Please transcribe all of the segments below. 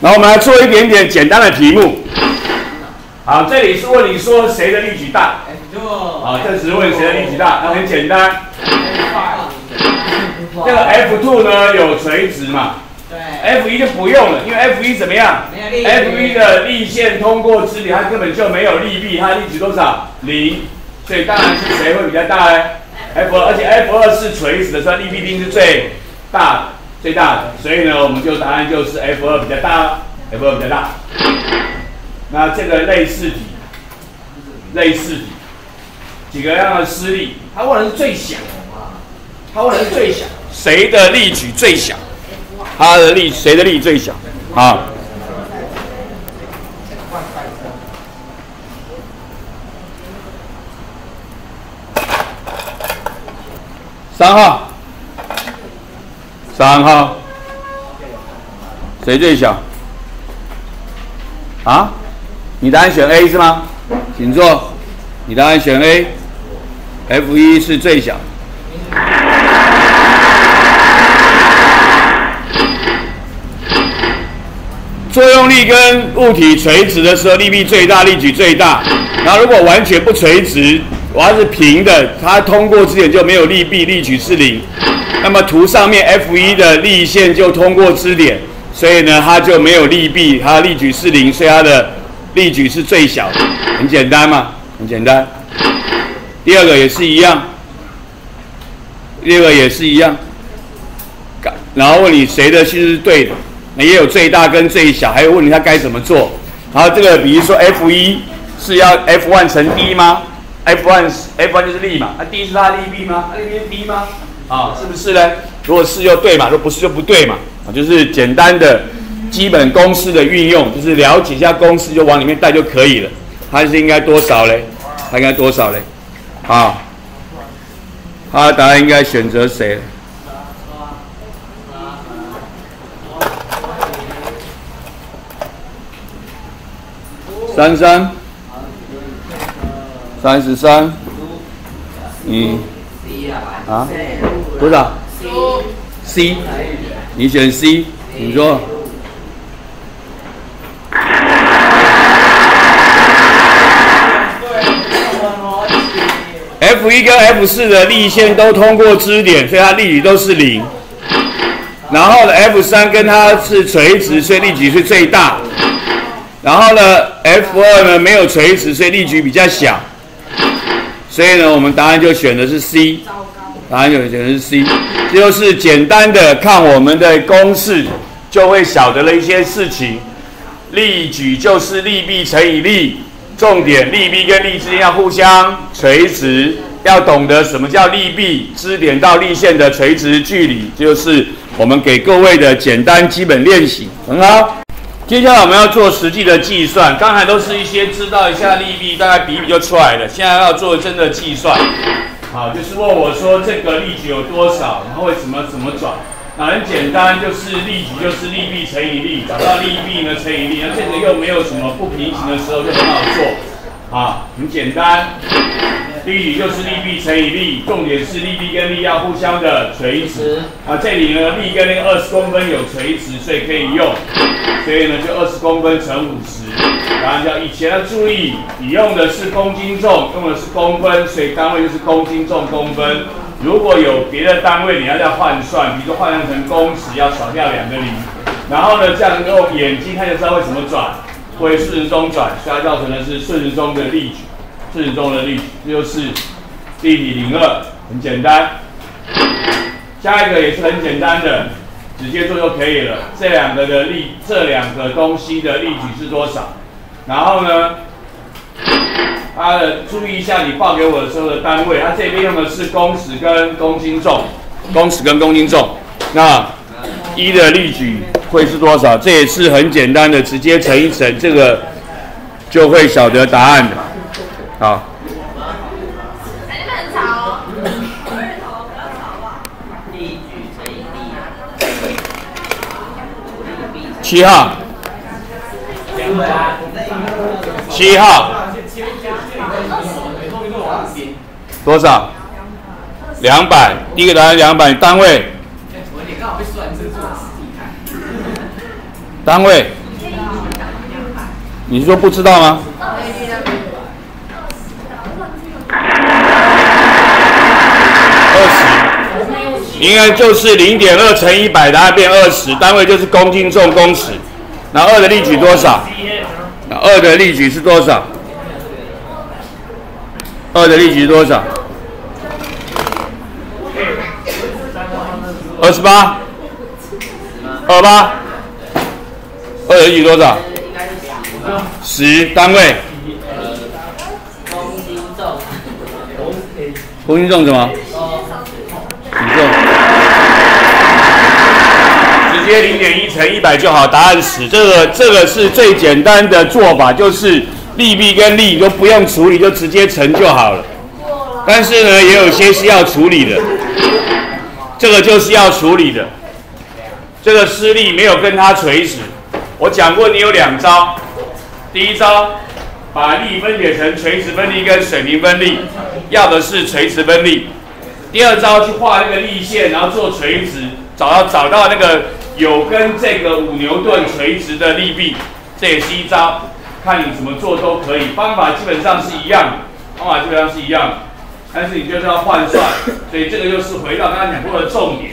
然后我们来做一点点简单的题目。好，这里是问你说谁的力矩大？好，这只是问谁的力矩大，那很简单。这个 F two 呢有垂直嘛？对。F 一就不用了，因为 F 一怎么样？F 一的力线通过支点，它根本就没有力臂，它力矩多少？零。所以当然是谁会比较大呢？F 二，而且 F 二是垂直的，所以力臂定是最大的，最大的。所以呢，我们就答案就是 F 二比较大，F 二比较大。那这个类似题，类似题，几个样的施力？他问的是最小，他问的是最小，谁的力矩最小？他的力谁的力最小？啊？三号，三号，谁最小？啊？你答案选 A 是吗？请坐。你答案选 A，F 一是最小。作用力跟物体垂直的时候，力臂最大，力矩最大。然后如果完全不垂直，我要是平的，它通过之前就没有力臂，力矩是零。那么图上面 F 一的力线就通过支点，所以呢，它就没有力臂，它的力矩是零，所以它的力矩是最小的。很简单嘛，很简单。第二个也是一样，第二个也是一样。然后问你谁的其实是对的，那也有最大跟最小，还有问你它该怎么做。然后这个比如说 F 一是要 F 1乘 D 吗？F one F one 就是力嘛，那 D 是它力臂吗？它力臂是 D 吗？啊，是不是呢？如果是就对嘛，如果不是就不对嘛。啊，就是简单的基本公式的运用，就是了解一下公式就往里面带就可以了。它是应该多少嘞？它应该多少嘞？啊，它的答案应该选择谁？三三。三十三，嗯啊，多少？C，你选 C，你说。F 一跟 F 四的力线都通过支点，所以它力矩都是零。然后呢，F 三跟它是垂直，所以力矩是最大。然后呢，F 二呢没有垂直，所以力矩比较小。所以呢，我们答案就选的是 C，答案就选的是 C，就是简单的看我们的公式，就会晓得了一些事情。力矩就是力臂乘以力，重点力臂跟力之间要互相垂直，要懂得什么叫力臂，支点到力线的垂直距离，就是我们给各位的简单基本练习，很好。接下来我们要做实际的计算，刚才都是一些知道一下利弊，大概比比就出来了。现在要做真的计算，好，就是问我说这个力矩有多少，然后会怎么怎么转？那很简单，就是力矩就是利弊乘以利，找到利弊呢乘以利，那这个又没有什么不平行的时候，就很好做，啊，很简单。力矩就是力臂乘以力，重点是力臂跟力要互相的垂直。啊，这里呢力跟那个二十公分有垂直，所以可以用。所以呢就二十公分乘五十，答案叫以前。要注意，你用的是公斤重，用的是公分，所以单位就是公斤重公分。如果有别的单位，你要再换算，比如说换算成公尺，要少掉两个零。然后呢，这样用眼睛看就知道会怎么转，会顺时钟转，所以它造成的是顺时钟的力矩。适中的力，这就是地体零二，很简单。下一个也是很简单的，直接做就可以了。这两个的力，这两个东西的力矩是多少？然后呢，它的注意一下，你报给我的时候的单位，它这边用的是公尺跟公斤重，公尺跟公斤重。那一的力矩会是多少？这也是很简单的，直接乘一乘，这个就会晓得答案的。好。哎，你们很吵哦。七号。七号。多少？两百。第一个答案两百，单位。单位。你是说不知道吗？二十，应该就是零点二乘一百，答案变二十，单位就是公斤重公尺。那二的力矩多少？那二的力矩是多少？二的力矩是多少？二十八，二八，二的力矩多少？十单位。公斤重什么？接零点一乘一百就好，答案是。这个这个是最简单的做法，就是利弊跟利都不用处理，就直接乘就好了。但是呢，也有些是要处理的。这个就是要处理的。这个施力没有跟它垂直。我讲过，你有两招。第一招。把力分解成垂直分力跟水平分力，要的是垂直分力。第二招去画那个力线，然后做垂直，找到找到那个有跟这个五牛顿垂直的力臂，这也是一招。看你怎么做都可以，方法基本上是一样的，方法基本上是一样的，但是你就是要换算。所以这个就是回到刚刚讲过的重点，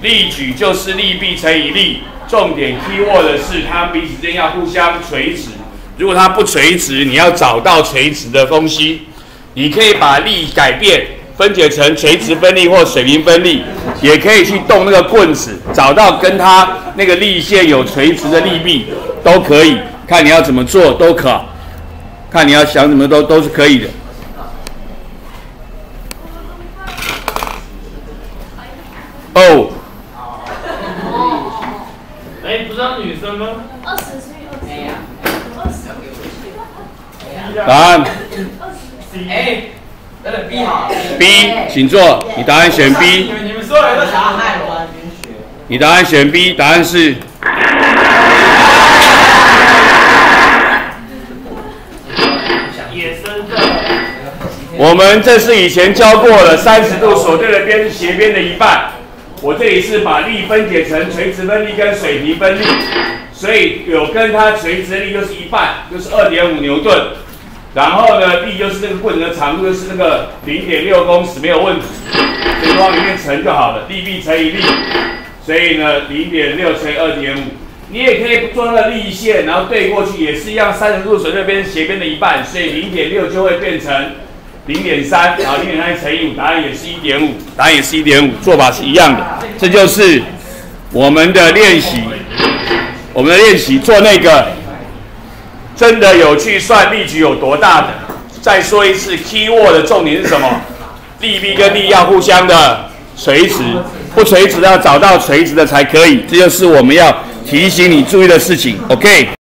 力矩就是力臂乘以力，重点 key word 是它彼此间要互相垂直。如果它不垂直，你要找到垂直的东西，你可以把力改变，分解成垂直分力或水平分力，也可以去动那个棍子，找到跟它那个力线有垂直的力臂，都可以。看你要怎么做都可，看你要想怎么都都是可以的。哦。哎，不是女生吗？二十岁。答案。哎，B 好。B，请坐。你答案选 B。你们所有人都想要害我你答案选 B，答案是。野生的。我们这是以前教过了，三十度所对的边是斜边的一半。我这里是把力分解成垂直分力跟水平分力，所以有跟它垂直的力就是一半，就是二点五牛顿。然后呢，力就是那个棍子的长度，就是那个零点六公尺，没有问题，所以往里面乘就好了。力臂乘以力，所以呢，零点六乘以二点五。你也可以做那个力线，然后对过去也是一样，三十度水那边斜边的一半，所以零点六就会变成零点三，然后零点三乘以五，答案也是一点五，答案也是一点五，做法是一样的。这就是我们的练习，我们的练习做那个。真的有去算力矩有多大的？再说一次，key word 的重点是什么？力臂跟力要互相的垂直，不垂直要找到垂直的才可以。这就是我们要提醒你注意的事情。OK。